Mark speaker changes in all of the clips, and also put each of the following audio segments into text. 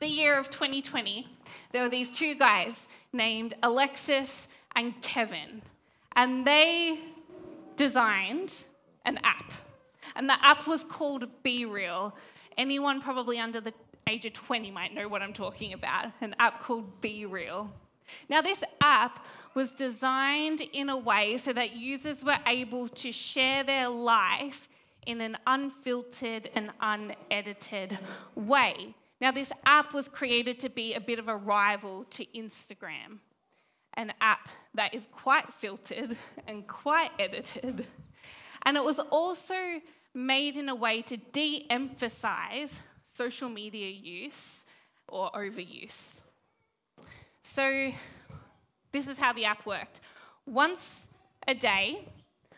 Speaker 1: the year of 2020, there were these two guys named Alexis and Kevin, and they designed an app. And the app was called Be Real. Anyone probably under the age of 20 might know what I'm talking about an app called Be Real. Now, this app was designed in a way so that users were able to share their life in an unfiltered and unedited way. Now, this app was created to be a bit of a rival to Instagram, an app that is quite filtered and quite edited. And it was also made in a way to de emphasize social media use or overuse. So, this is how the app worked. Once a day,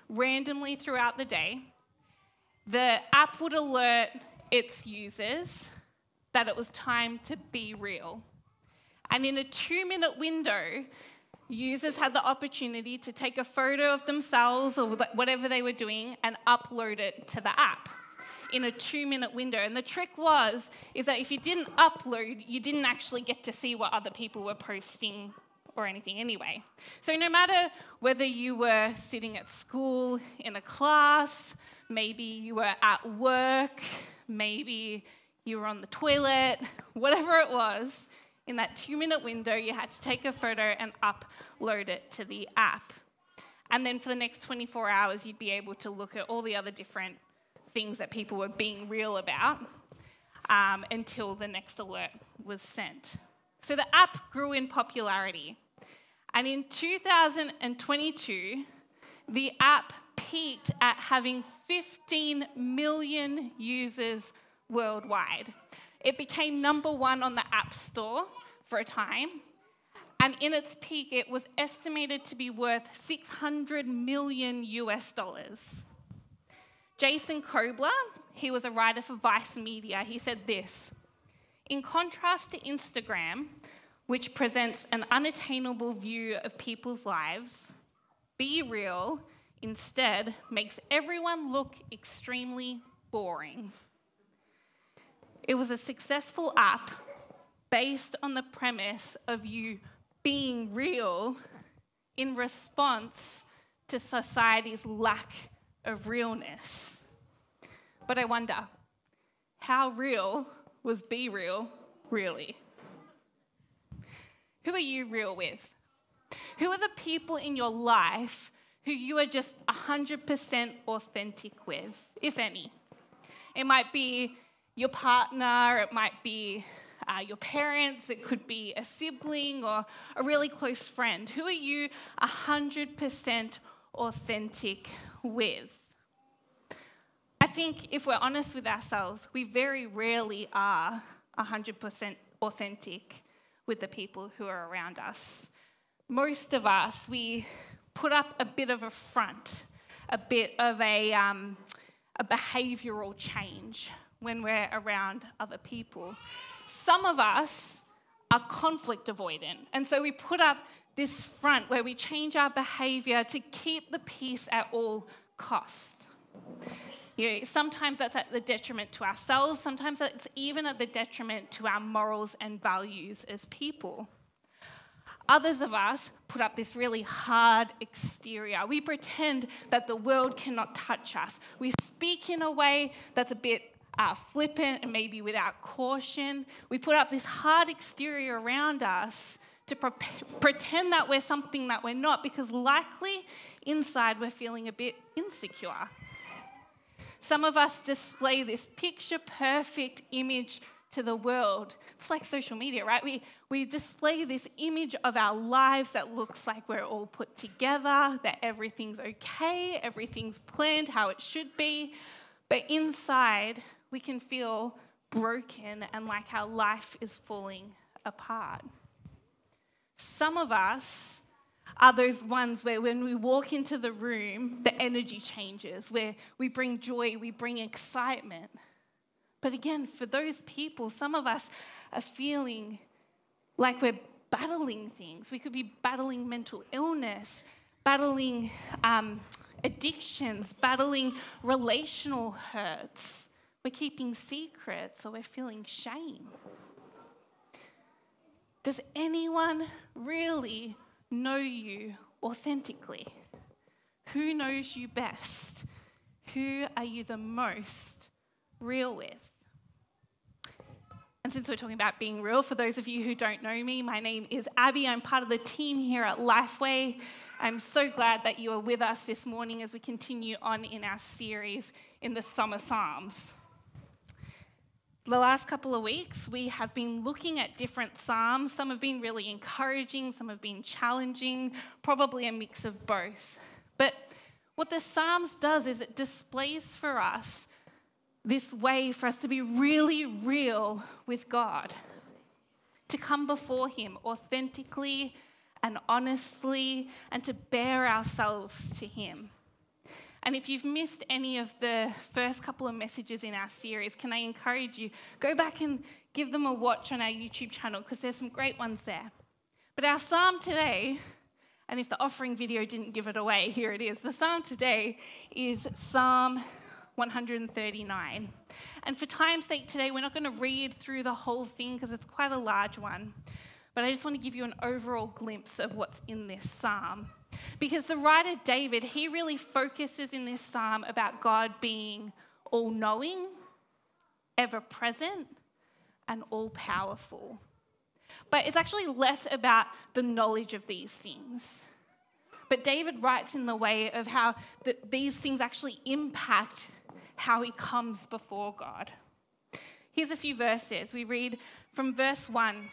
Speaker 1: randomly throughout the day, the app would alert its users that it was time to be real. And in a two minute window, users had the opportunity to take a photo of themselves or whatever they were doing and upload it to the app in a two minute window. And the trick was, is that if you didn't upload, you didn't actually get to see what other people were posting or anything anyway. So no matter whether you were sitting at school in a class, maybe you were at work, maybe you were on the toilet, whatever it was, in that two minute window, you had to take a photo and upload it to the app. And then for the next 24 hours, you'd be able to look at all the other different things that people were being real about um, until the next alert was sent. So the app grew in popularity. And in 2022, the app peaked at having 15 million users worldwide. It became number one on the App Store for a time. And in its peak, it was estimated to be worth 600 million US dollars. Jason Koebler, he was a writer for Vice Media, he said this In contrast to Instagram, which presents an unattainable view of people's lives, Be Real instead makes everyone look extremely boring. It was a successful app based on the premise of you being real in response to society's lack of realness. But I wonder, how real was Be Real really? Who are you real with? Who are the people in your life who you are just 100% authentic with, if any? It might be your partner, it might be uh, your parents, it could be a sibling or a really close friend. Who are you 100% authentic with? I think if we're honest with ourselves, we very rarely are 100% authentic with the people who are around us. Most of us, we put up a bit of a front, a bit of a, um, a behavioral change when we're around other people. Some of us are conflict avoidant, and so we put up this front where we change our behavior to keep the peace at all costs. You know, sometimes that's at the detriment to ourselves, sometimes it's even at the detriment to our morals and values as people. Others of us put up this really hard exterior. We pretend that the world cannot touch us. We speak in a way that's a bit uh, flippant and maybe without caution. We put up this hard exterior around us to pre- pretend that we're something that we're not because likely inside we're feeling a bit insecure. Some of us display this picture perfect image to the world. It's like social media, right? We, we display this image of our lives that looks like we're all put together, that everything's okay, everything's planned how it should be. But inside, we can feel broken and like our life is falling apart. Some of us are those ones where when we walk into the room, the energy changes, where we bring joy, we bring excitement. But again, for those people, some of us are feeling like we're battling things. We could be battling mental illness, battling um, addictions, battling relational hurts. We're keeping secrets or we're feeling shame. Does anyone really know you authentically? Who knows you best? Who are you the most real with? And since we're talking about being real, for those of you who don't know me, my name is Abbie. I'm part of the team here at Lifeway. I'm so glad that you are with us this morning as we continue on in our series in the Summer Psalms. The last couple of weeks, we have been looking at different Psalms. Some have been really encouraging, some have been challenging, probably a mix of both. But what the Psalms does is it displays for us this way for us to be really real with God, to come before Him authentically and honestly, and to bare ourselves to Him. And if you've missed any of the first couple of messages in our series, can I encourage you go back and give them a watch on our YouTube channel because there's some great ones there. But our psalm today, and if the offering video didn't give it away, here it is. The psalm today is Psalm 139. And for time's sake today, we're not going to read through the whole thing because it's quite a large one. But I just want to give you an overall glimpse of what's in this psalm. Because the writer David, he really focuses in this psalm about God being all knowing, ever present, and all powerful. But it's actually less about the knowledge of these things. But David writes in the way of how the, these things actually impact how he comes before God. Here's a few verses. We read from verse 1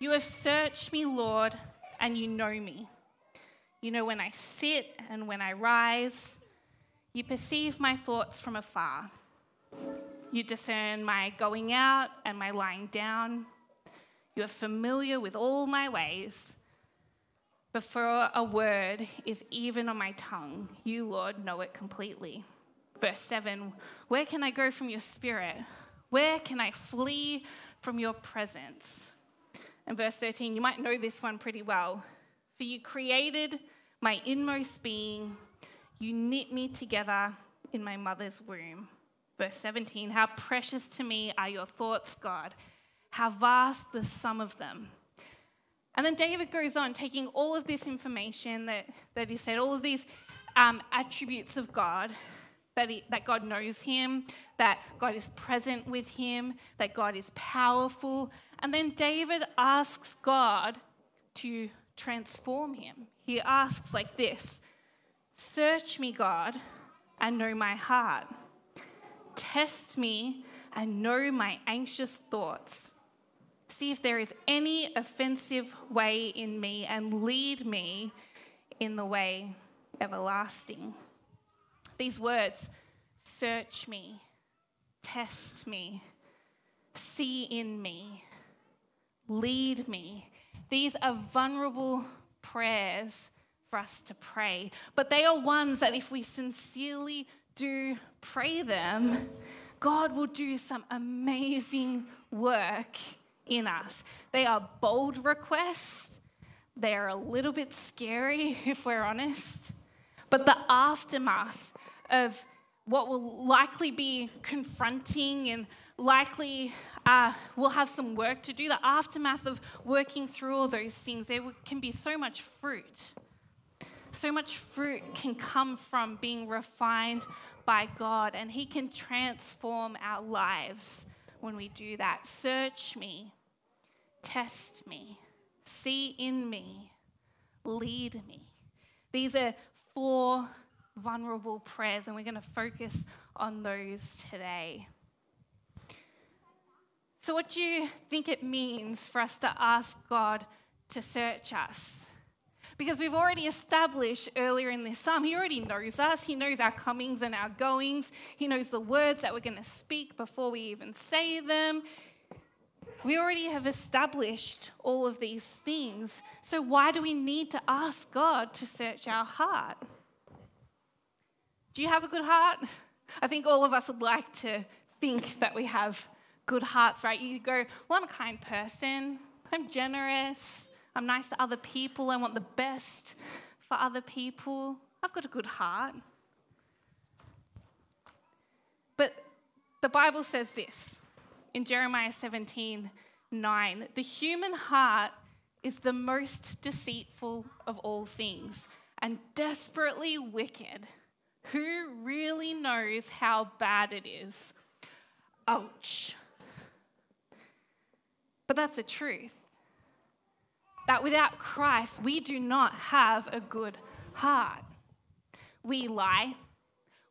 Speaker 1: You have searched me, Lord, and you know me. You know when I sit and when I rise. You perceive my thoughts from afar. You discern my going out and my lying down. You are familiar with all my ways. Before a word is even on my tongue, you, Lord, know it completely. Verse 7 Where can I go from your spirit? Where can I flee from your presence? And verse 13, you might know this one pretty well. For you created my inmost being, you knit me together in my mother's womb. Verse 17, how precious to me are your thoughts, God. How vast the sum of them. And then David goes on, taking all of this information that, that he said, all of these um, attributes of God, that, he, that God knows him, that God is present with him, that God is powerful. And then David asks God to transform him. He asks like this Search me, God, and know my heart. Test me and know my anxious thoughts. See if there is any offensive way in me and lead me in the way everlasting. These words search me, test me, see in me, lead me. These are vulnerable prayers for us to pray, but they are ones that if we sincerely do pray them, God will do some amazing work in us. They are bold requests. They are a little bit scary, if we're honest. But the aftermath of what will likely be confronting and likely uh, we'll have some work to do. The aftermath of working through all those things, there can be so much fruit. So much fruit can come from being refined by God, and He can transform our lives when we do that. Search me, test me, see in me, lead me. These are four vulnerable prayers, and we're going to focus on those today. So, what do you think it means for us to ask God to search us? Because we've already established earlier in this psalm, He already knows us. He knows our comings and our goings. He knows the words that we're going to speak before we even say them. We already have established all of these things. So, why do we need to ask God to search our heart? Do you have a good heart? I think all of us would like to think that we have good hearts, right? You go, well, I'm a kind person, I'm generous, I'm nice to other people, I want the best for other people. I've got a good heart. But the Bible says this in Jeremiah 17 9 the human heart is the most deceitful of all things and desperately wicked. Who really knows how bad it is? Ouch. But that's the truth. That without Christ, we do not have a good heart. We lie,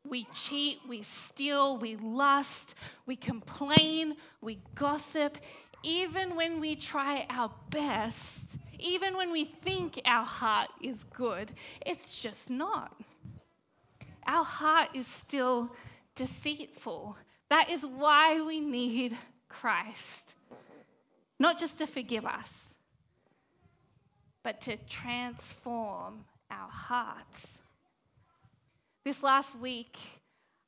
Speaker 1: we cheat, we steal, we lust, we complain, we gossip, even when we try our best, even when we think our heart is good, it's just not. Our heart is still deceitful. That is why we need Christ. Not just to forgive us, but to transform our hearts. This last week,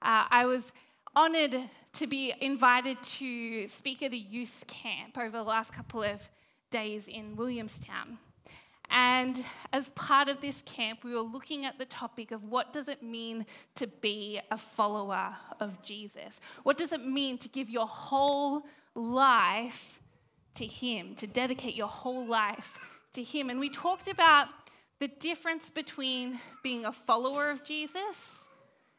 Speaker 1: uh, I was honored to be invited to speak at a youth camp over the last couple of days in Williamstown. And as part of this camp, we were looking at the topic of what does it mean to be a follower of Jesus? What does it mean to give your whole life to Him, to dedicate your whole life to Him? And we talked about the difference between being a follower of Jesus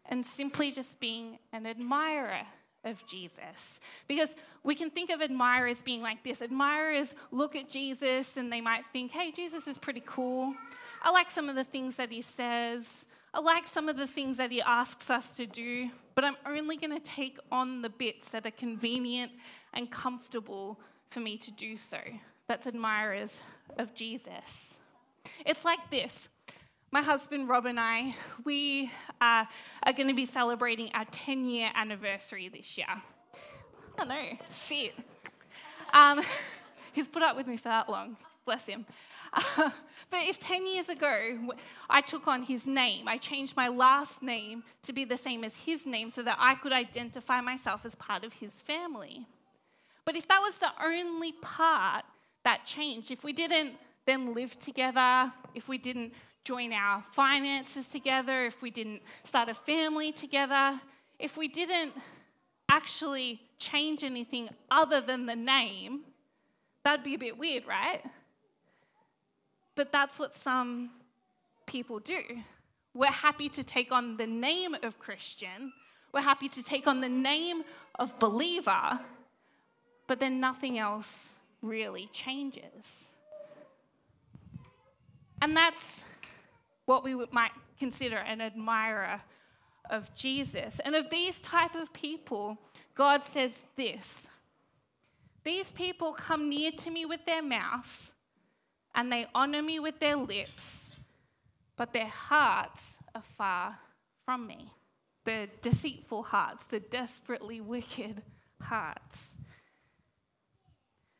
Speaker 1: and simply just being an admirer of Jesus. Because we can think of admirers being like this admirers look at Jesus and they might think, hey, Jesus is pretty cool. I like some of the things that he says. I like some of the things that he asks us to do, but I'm only going to take on the bits that are convenient and comfortable for me to do so. That's admirers of Jesus. It's like this my husband Rob and I, we uh, are going to be celebrating our 10 year anniversary this year. I know, fit. Um, he's put up with me for that long, bless him. Uh, but if 10 years ago I took on his name, I changed my last name to be the same as his name so that I could identify myself as part of his family. But if that was the only part that changed, if we didn't then live together, if we didn't join our finances together, if we didn't start a family together, if we didn't actually change anything other than the name, that'd be a bit weird, right? But that's what some people do. We're happy to take on the name of Christian, we're happy to take on the name of believer, but then nothing else really changes. And that's what we might consider an admirer of Jesus. And of these type of people, God says this. These people come near to me with their mouth and they honor me with their lips, but their hearts are far from me. The deceitful hearts, the desperately wicked hearts.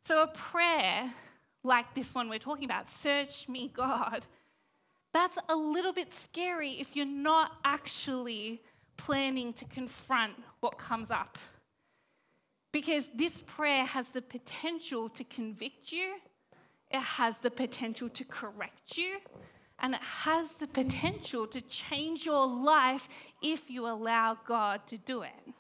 Speaker 1: So, a prayer like this one we're talking about, search me, God, that's a little bit scary if you're not actually planning to confront what comes up. Because this prayer has the potential to convict you, it has the potential to correct you, and it has the potential to change your life if you allow God to do it.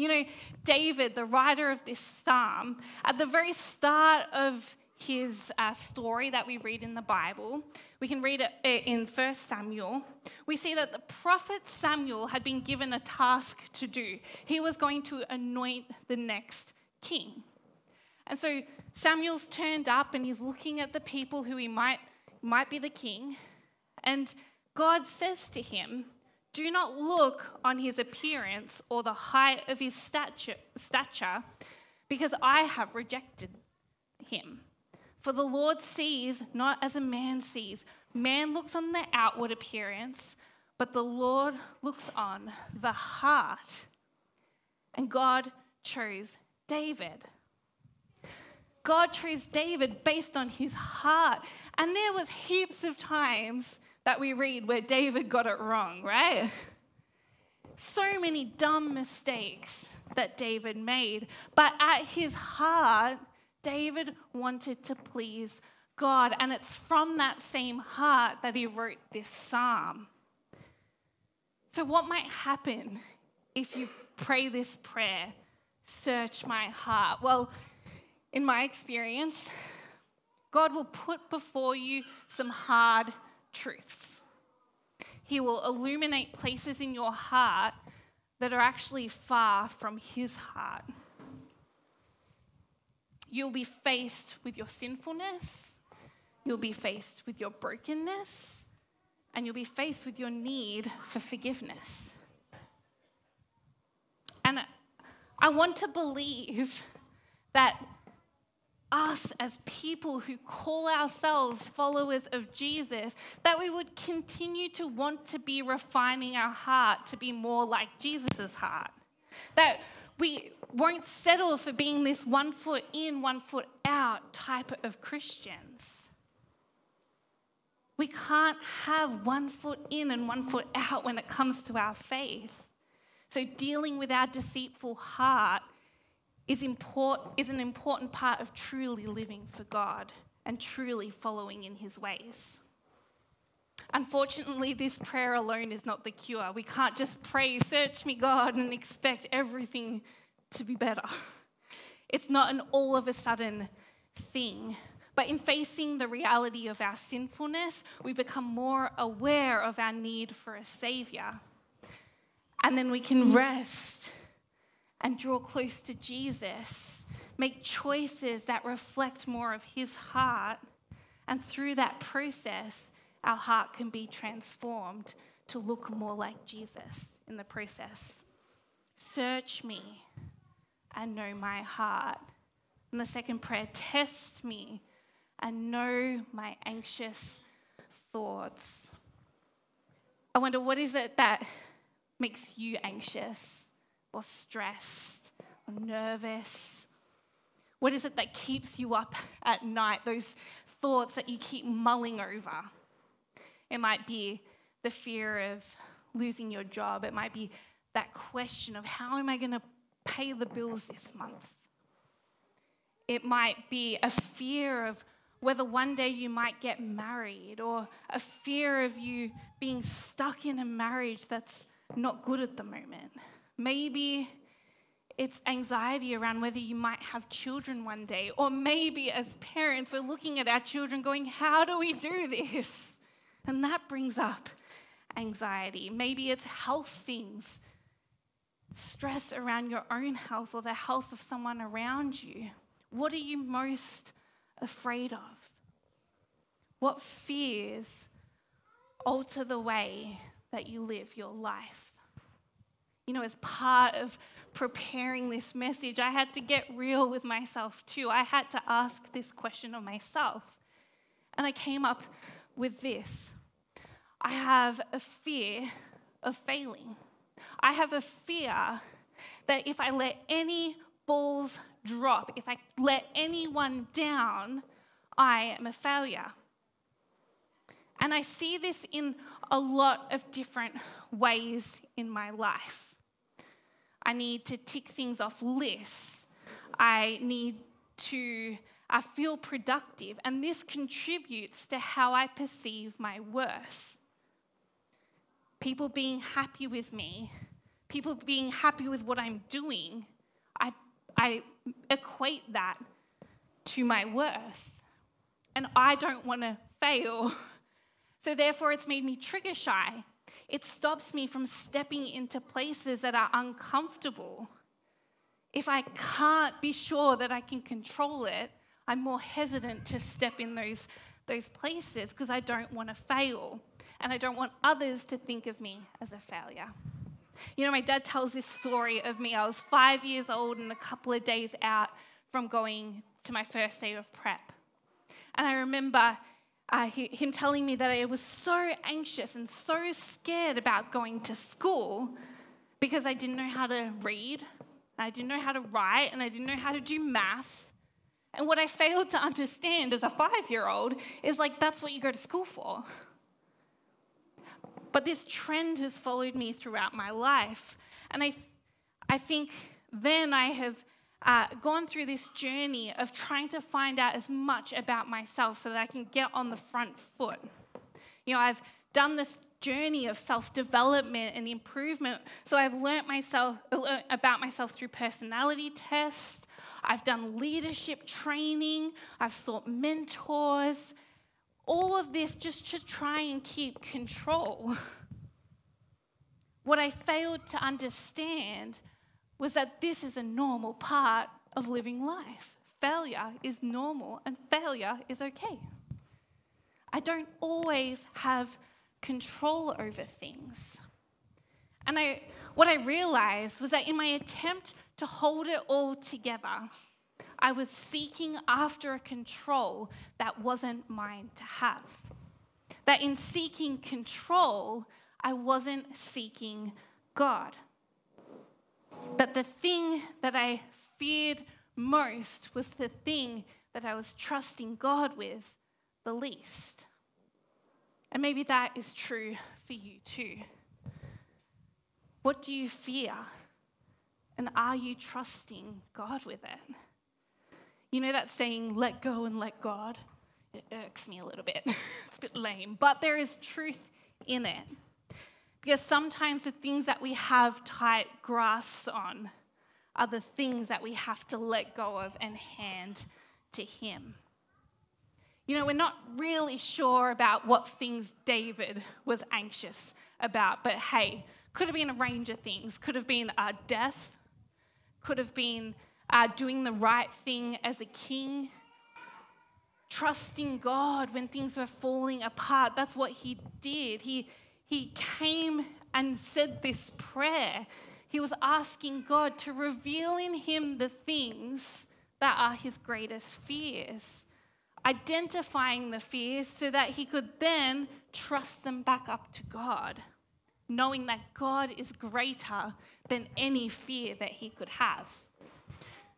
Speaker 1: You know, David, the writer of this psalm, at the very start of his uh, story that we read in the Bible, we can read it in 1 Samuel. We see that the prophet Samuel had been given a task to do. He was going to anoint the next king. And so Samuel's turned up and he's looking at the people who he might, might be the king. And God says to him, Do not look on his appearance or the height of his stature, stature because I have rejected him. For the Lord sees not as a man sees. Man looks on the outward appearance, but the Lord looks on the heart. And God chose David. God chose David based on his heart. And there was heaps of times that we read where David got it wrong, right? So many dumb mistakes that David made. But at his heart, David wanted to please God, and it's from that same heart that he wrote this psalm. So, what might happen if you pray this prayer, search my heart? Well, in my experience, God will put before you some hard truths. He will illuminate places in your heart that are actually far from His heart. You'll be faced with your sinfulness, you'll be faced with your brokenness, and you'll be faced with your need for forgiveness. And I want to believe that us as people who call ourselves followers of Jesus, that we would continue to want to be refining our heart to be more like Jesus' heart. That we won't settle for being this one foot in, one foot out type of Christians. We can't have one foot in and one foot out when it comes to our faith. So, dealing with our deceitful heart is, import, is an important part of truly living for God and truly following in His ways. Unfortunately, this prayer alone is not the cure. We can't just pray, Search me, God, and expect everything to be better. It's not an all of a sudden thing. But in facing the reality of our sinfulness, we become more aware of our need for a Savior. And then we can rest and draw close to Jesus, make choices that reflect more of His heart. And through that process, our heart can be transformed to look more like Jesus in the process. Search me and know my heart. And the second prayer, test me and know my anxious thoughts. I wonder what is it that makes you anxious or stressed or nervous? What is it that keeps you up at night? Those thoughts that you keep mulling over. It might be the fear of losing your job. It might be that question of how am I going to pay the bills this month? It might be a fear of whether one day you might get married or a fear of you being stuck in a marriage that's not good at the moment. Maybe it's anxiety around whether you might have children one day. Or maybe as parents, we're looking at our children going, How do we do this? And that brings up anxiety. Maybe it's health things, stress around your own health or the health of someone around you. What are you most afraid of? What fears alter the way that you live your life? You know, as part of preparing this message, I had to get real with myself too. I had to ask this question of myself. And I came up with this I have a fear of failing. I have a fear that if I let any balls drop, if I let anyone down, I am a failure. And I see this in a lot of different ways in my life. I need to tick things off lists. I need to I feel productive, and this contributes to how I perceive my worth. People being happy with me, people being happy with what I'm doing, I, I equate that to my worth. And I don't want to fail. So, therefore, it's made me trigger shy. It stops me from stepping into places that are uncomfortable. If I can't be sure that I can control it, I'm more hesitant to step in those, those places because I don't want to fail and I don't want others to think of me as a failure. You know, my dad tells this story of me. I was five years old and a couple of days out from going to my first day of prep. And I remember uh, him telling me that I was so anxious and so scared about going to school because I didn't know how to read, I didn't know how to write, and I didn't know how to do math. And what I failed to understand as a five year old is like, that's what you go to school for. But this trend has followed me throughout my life. And I, I think then I have uh, gone through this journey of trying to find out as much about myself so that I can get on the front foot. You know, I've done this journey of self development and improvement. So I've learned myself learned about myself through personality tests. I've done leadership training, I've sought mentors, all of this just to try and keep control. What I failed to understand was that this is a normal part of living life. Failure is normal and failure is okay. I don't always have control over things. And I, what I realized was that in my attempt to hold it all together, I was seeking after a control that wasn't mine to have. That in seeking control, I wasn't seeking God. But the thing that I feared most was the thing that I was trusting God with the least. And maybe that is true for you too. What do you fear? And are you trusting God with it? You know that saying, let go and let God? It irks me a little bit. it's a bit lame, but there is truth in it. Because sometimes the things that we have tight grasps on are the things that we have to let go of and hand to Him. You know, we're not really sure about what things David was anxious about, but hey, could have been a range of things. Could have been uh, death, could have been uh, doing the right thing as a king, trusting God when things were falling apart. That's what he did. He, he came and said this prayer. He was asking God to reveal in him the things that are his greatest fears, identifying the fears so that he could then trust them back up to God knowing that God is greater than any fear that he could have.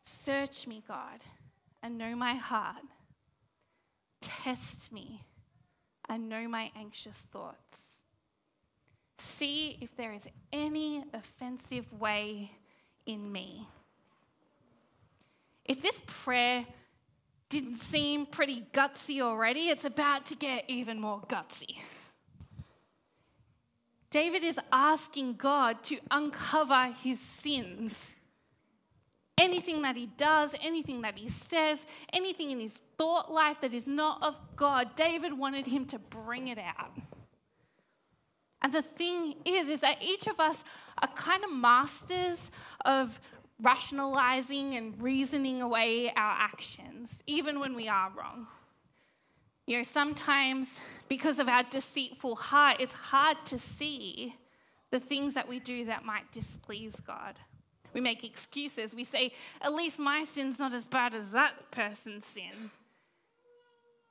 Speaker 1: Search me, God, and know my heart. Test me and know my anxious thoughts. See if there is any offensive way in me. If this prayer didn't seem pretty gutsy already, it's about to get even more gutsy. David is asking God to uncover his sins. Anything that he does, anything that he says, anything in his thought life that is not of God, David wanted him to bring it out. And the thing is, is that each of us are kind of masters of rationalizing and reasoning away our actions, even when we are wrong. You know, sometimes because of our deceitful heart, it's hard to see the things that we do that might displease God. We make excuses. We say, at least my sin's not as bad as that person's sin.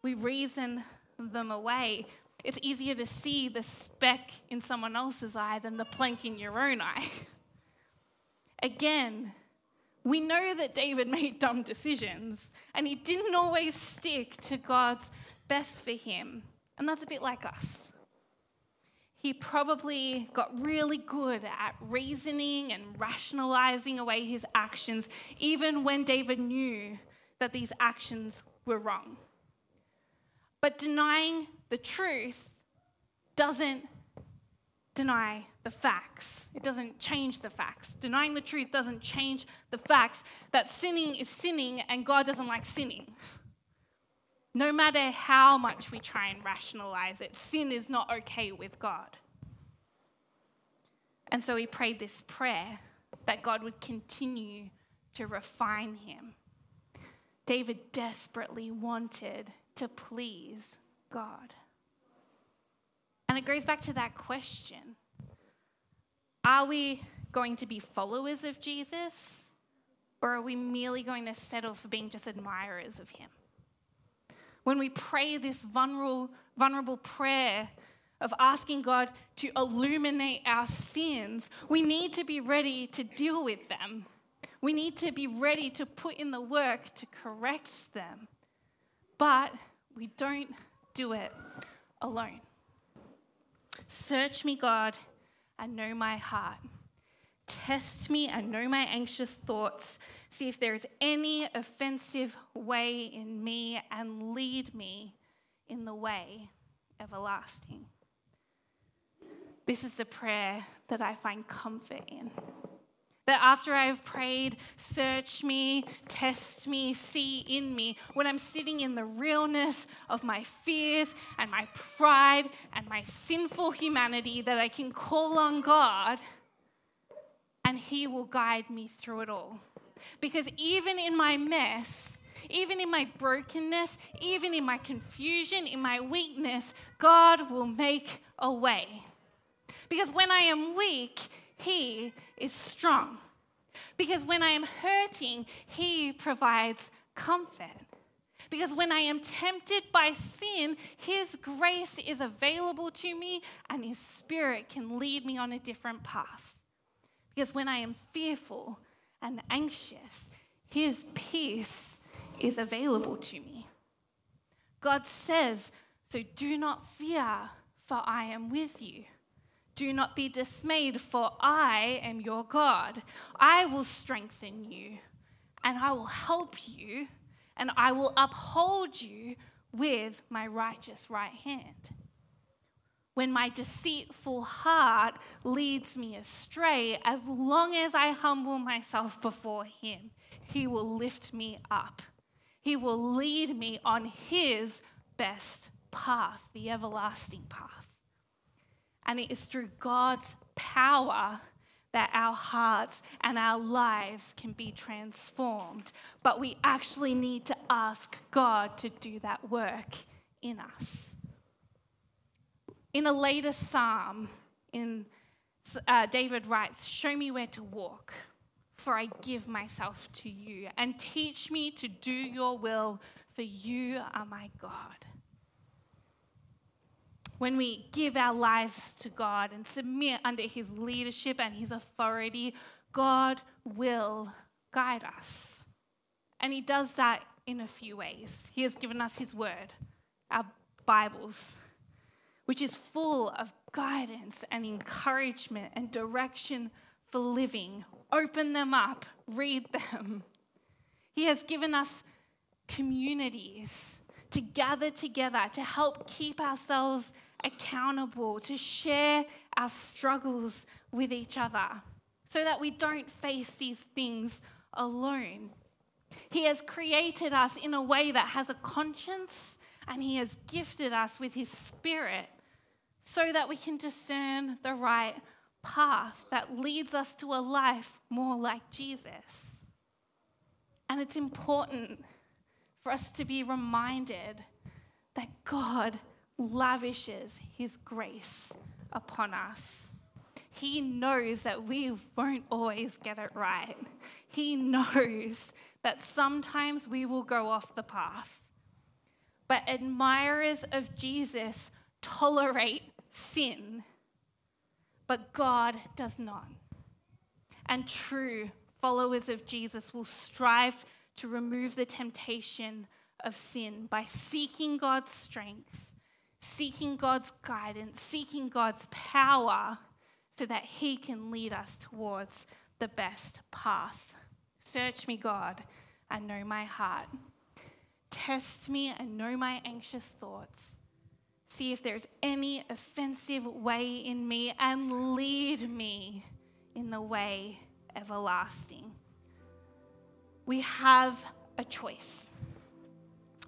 Speaker 1: We reason them away. It's easier to see the speck in someone else's eye than the plank in your own eye. Again, we know that David made dumb decisions and he didn't always stick to God's best for him. And that's a bit like us. He probably got really good at reasoning and rationalizing away his actions, even when David knew that these actions were wrong. But denying the truth doesn't deny the facts. It doesn't change the facts. Denying the truth doesn't change the facts that sinning is sinning and God doesn't like sinning. No matter how much we try and rationalize it, sin is not okay with God. And so he prayed this prayer that God would continue to refine him. David desperately wanted to please God. And it goes back to that question Are we going to be followers of Jesus, or are we merely going to settle for being just admirers of him? when we pray this vulnerable, vulnerable prayer of asking God to illuminate our sins, we need to be ready to deal with them. We need to be ready to put in the work to correct them. But we don't do it alone. Search me, God, and know my heart. Test me and know my anxious thoughts. See if there is any offensive way in me and lead me in the way everlasting. This is the prayer that I find comfort in. That after I've prayed, search me, test me, see in me, when I'm sitting in the realness of my fears and my pride and my sinful humanity, that I can call on God and He will guide me through it all. Because even in my mess, even in my brokenness, even in my confusion, in my weakness, God will make a way. Because when I am weak, He is strong. Because when I am hurting, He provides comfort. Because when I am tempted by sin, His grace is available to me and His Spirit can lead me on a different path. Because when I am fearful and anxious, His peace is available to me. God says, So do not fear, for I am with you. Do not be dismayed, for I am your God. I will strengthen you, and I will help you, and I will uphold you with my righteous right hand. When my deceitful heart leads me astray, as long as I humble myself before Him, He will lift me up. He will lead me on His best path, the everlasting path. And it is through God's power that our hearts and our lives can be transformed. But we actually need to ask God to do that work in us. In a later psalm, in uh, David writes, "Show me where to walk, for I give myself to you, and teach me to do your will, for you are my God." When we give our lives to God and submit under His leadership and His authority, God will guide us. And He does that in a few ways. He has given us His Word, our Bibles, which is full of guidance and encouragement and direction for living. Open them up, read them. He has given us communities to gather together to help keep ourselves accountable, to share our struggles with each other so that we don't face these things alone. He has created us in a way that has a conscience and He has gifted us with His Spirit so that we can discern the right path that leads us to a life more like Jesus. And it's important for us to be reminded that God lavishes his grace upon us. He knows that we won't always get it right. He knows that sometimes we will go off the path. But admirers of Jesus tolerate sin, but God does not. And true followers of Jesus will strive to remove the temptation of sin by seeking God's strength seeking God's guidance, seeking God's power so that He can lead us towards the best path. Search me, God, and know my heart. Test me and know my anxious thoughts. See if there's any offensive way in me and lead me in the way everlasting. We have a choice.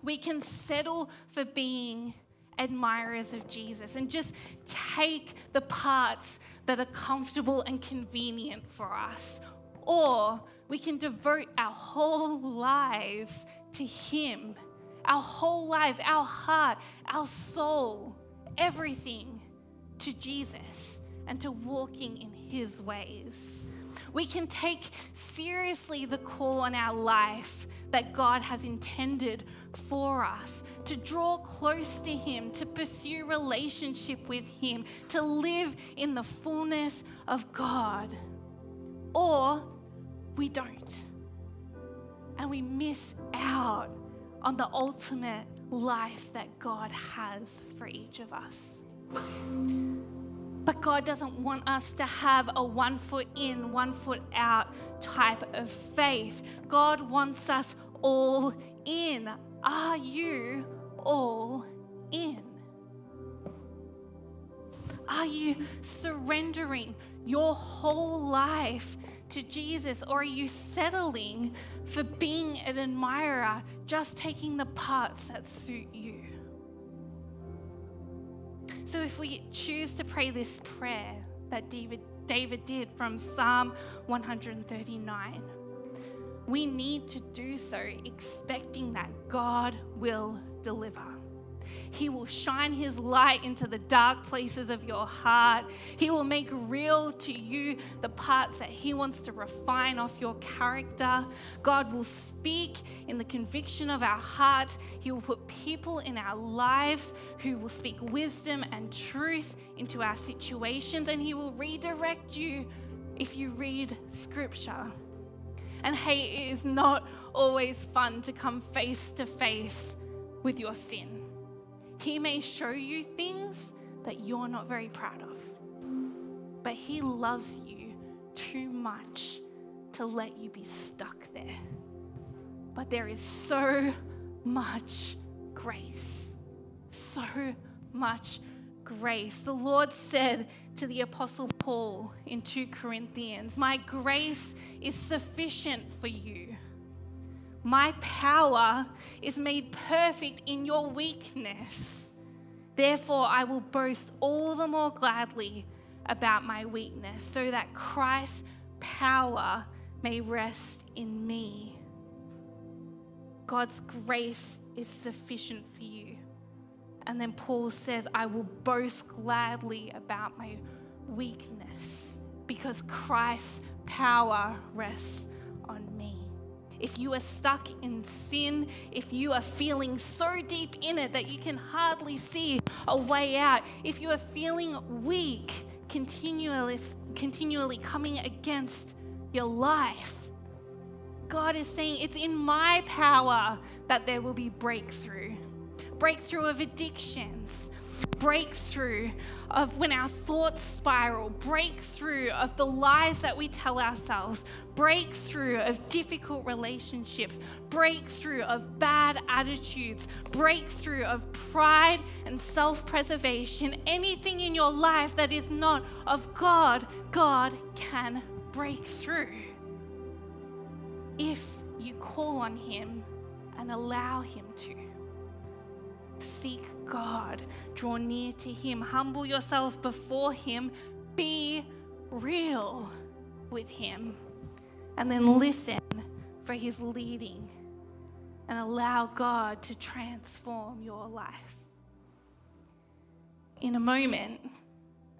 Speaker 1: We can settle for being admirers of Jesus and just take the parts that are comfortable and convenient for us. Or we can devote our whole lives to Him, our whole lives, our heart, our soul, everything to Jesus and to walking in His ways. We can take seriously the call on our life that God has intended for us, to draw close to Him, to pursue relationship with Him, to live in the fullness of God. Or we don't. And we miss out on the ultimate life that God has for each of us. But God doesn't want us to have a one foot in, one foot out type of faith. God wants us all in. Are you all in? Are you surrendering your whole life to Jesus, or are you settling for being an admirer, just taking the parts that suit you? So, if we choose to pray this prayer that David, David did from Psalm 139, we need to do so expecting that God will deliver. He will shine His light into the dark places of your heart. He will make real to you the parts that He wants to refine off your character. God will speak in the conviction of our hearts. He will put people in our lives who will speak wisdom and truth into our situations, and He will redirect you if you read Scripture. And hey, it is not always fun to come face to face with your sin. He may show you things that you're not very proud of, but He loves you too much to let you be stuck there. But there is so much grace, so much grace. The Lord said to the Apostle Paul in 2 Corinthians, My grace is sufficient for you my power is made perfect in your weakness. Therefore, I will boast all the more gladly about my weakness, so that Christ's power may rest in me. God's grace is sufficient for you. And then Paul says, I will boast gladly about my weakness because Christ's power rests if you are stuck in sin, if you are feeling so deep in it that you can hardly see a way out, if you are feeling weak, continually, continually coming against your life, God is saying it's in my power that there will be breakthrough. Breakthrough of addictions, breakthrough of when our thoughts spiral, breakthrough of the lies that we tell ourselves, breakthrough of difficult relationships, breakthrough of bad attitudes, breakthrough of pride and self preservation, anything in your life that is not of God, God can break through. If you call on Him and allow Him to. Seek God, draw near to Him, humble yourself before Him, be real with Him and then listen for His leading and allow God to transform your life. In a moment,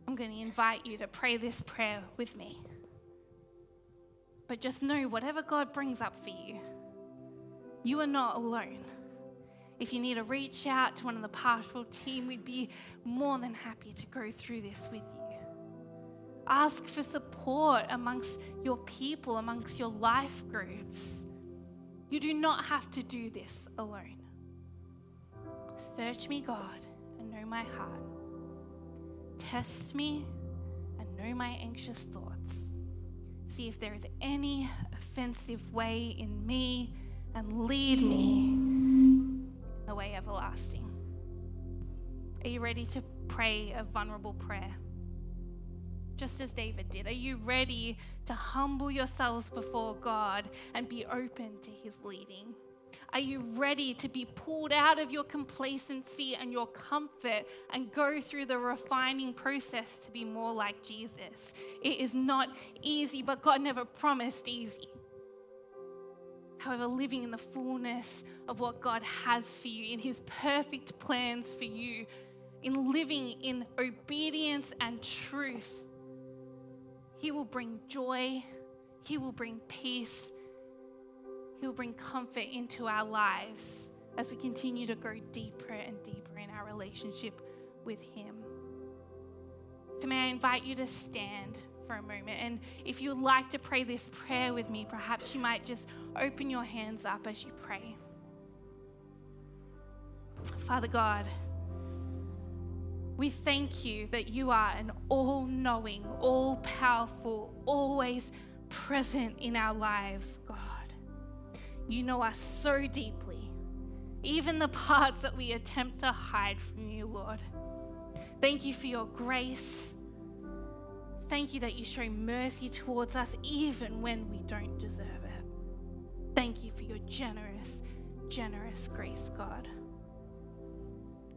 Speaker 1: I'm going to invite you to pray this prayer with me. But just know whatever God brings up for you, you are not alone. If you need to reach out to one of the pastoral team, we'd be more than happy to go through this with you. Ask for support amongst your people, amongst your life groups. You do not have to do this alone. Search me, God, and know my heart. Test me and know my anxious thoughts. See if there is any offensive way in me and lead me the way everlasting. Are you ready to pray a vulnerable prayer? just as David did? Are you ready to humble yourselves before God and be open to his leading? Are you ready to be pulled out of your complacency and your comfort and go through the refining process to be more like Jesus? It is not easy, but God never promised easy. However, living in the fullness of what God has for you, in His perfect plans for you, in living in obedience and truth, he will bring joy, He will bring peace, He will bring comfort into our lives as we continue to go deeper and deeper in our relationship with Him. So, may I invite you to stand for a moment. And if you'd like to pray this prayer with me, perhaps you might just open your hands up as you pray. Father God, we thank you that you are an all knowing, all powerful, always present in our lives, God. You know us so deeply, even the parts that we attempt to hide from you, Lord. Thank you for your grace, Thank you that you show mercy towards us even when we don't deserve it. Thank you for your generous, generous grace, God.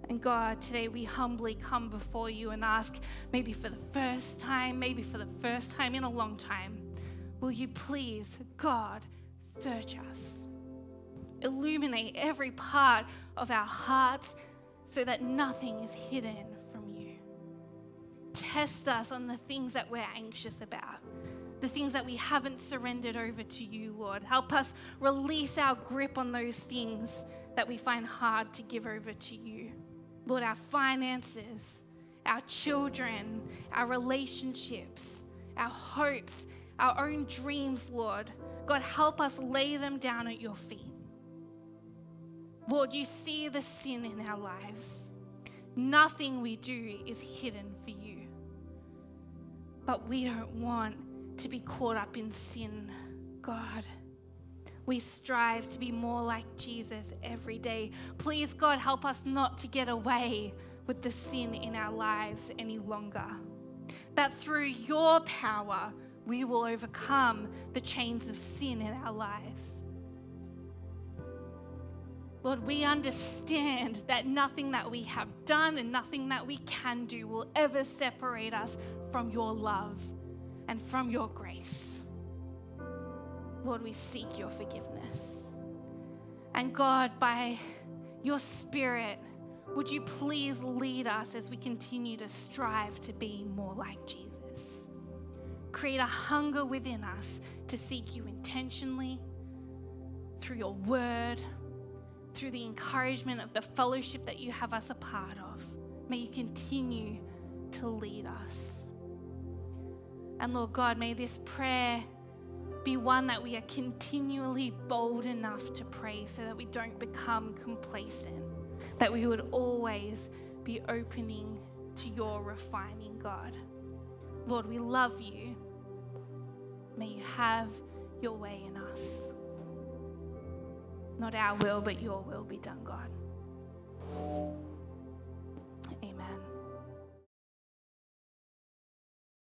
Speaker 1: And God, today we humbly come before you and ask, maybe for the first time, maybe for the first time in a long time, will you please, God, search us? Illuminate every part of our hearts so that nothing is hidden. Test us on the things that we're anxious about, the things that we haven't surrendered over to you, Lord. Help us release our grip on those things that we find hard to give over to you. Lord, our finances, our children, our relationships, our hopes, our own dreams, Lord. God, help us lay them down at your feet. Lord, you see the sin in our lives. Nothing we do is hidden for you. But we don't want to be caught up in sin, God. We strive to be more like Jesus every day. Please, God, help us not to get away with the sin in our lives any longer. That through your power, we will overcome the chains of sin in our lives. Lord, we understand that nothing that we have done and nothing that we can do will ever separate us from your love and from your grace. Lord, we seek your forgiveness. And God, by your Spirit, would you please lead us as we continue to strive to be more like Jesus? Create a hunger within us to seek you intentionally through your word through the encouragement of the fellowship that you have us a part of. May you continue to lead us. And Lord God, may this prayer be one that we are continually bold enough to pray so that we don't become complacent, that we would always be opening to your refining, God. Lord, we love you. May you have your way in us. Not our will, but your will be done, God.